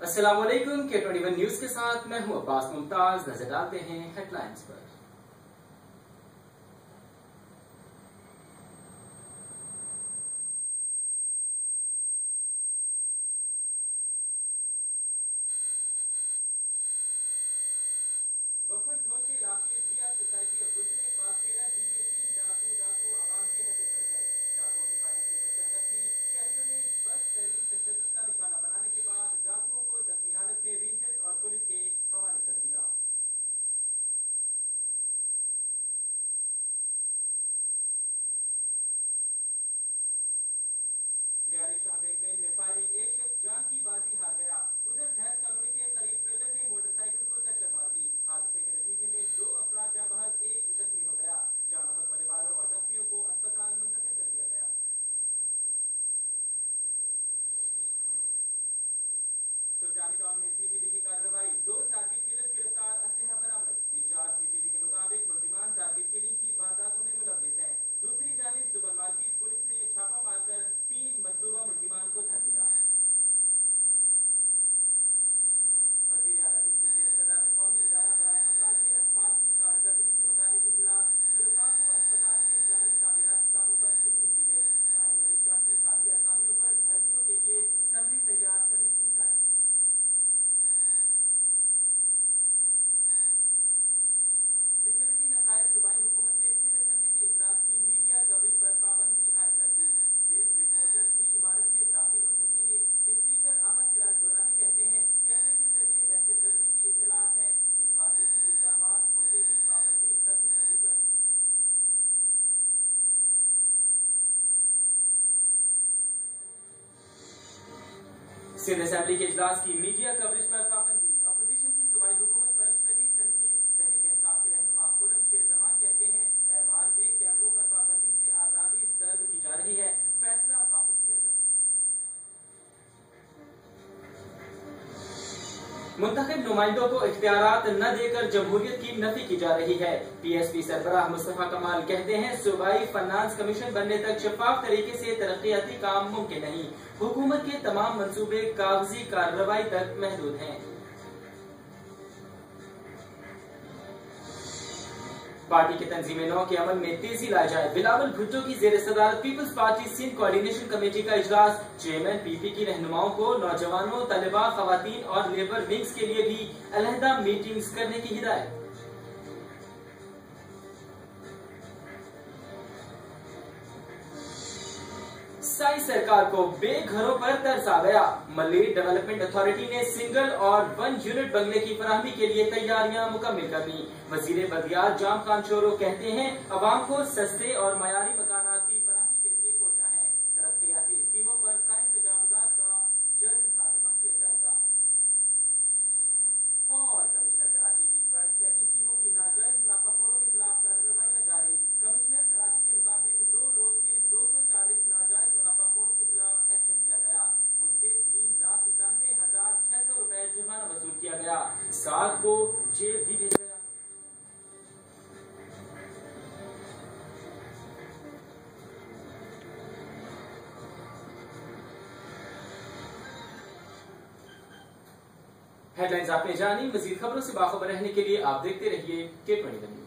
السلام علیکم، کے ٹوئنٹی ون نیوز کے ساتھ میں ہوں عباس ممتاز۔ نظر ڈالتے ہیں ہیڈ لائنز پر۔ سندھ اسمبلی کے اجلاس کی میڈیا کوریج پر منتخب نمائندوں کو اختیارات نہ دے کر جمہوریت کی نفی کی جا رہی ہے۔ پی ایس پی سربراہ مصطفیٰ کمال کہتے ہیں، صوبائی فنانس کمیشن بننے تک شفاف طریقے سے ترقیاتی کام ممکن نہیں۔ حکومت کے تمام منصوبے کاغذی کارروائی تک محدود ہیں۔ پارٹی کے تنظیم نو کے عمل میں تیزی لائی جائے۔ بلاول بھٹو کی زیر صدارت peoples party Sindh coordination committee کا اجلاس۔ چیئرمین پی پی کی رہنماؤں کو نوجوانوں، طلباء، خواتین اور لیبر ونگز کے لیے بھی علیحدہ میٹنگز کرنے کی ہدایت۔ سائی سرکار کو بے گھروں پر ترس آ گیا ملی ڈیولپمنٹ اتھارٹی نے سنگل اور ون یونٹ بنگلے کی فراہمی کے لیے تیاریاں مکمل کر دی وزیر بدیات جام خان چورو کہتے ہیں، عوام کو سستے اور معیاری مکان کیا گیا۔ سات کو جیل بھی بھیج گیا۔ ہیڈ لائنز آپ نے جانی مزید خبروں سے باخبر رہنے کے لیے آپ دیکھتے رہیے کے ٹوئنٹی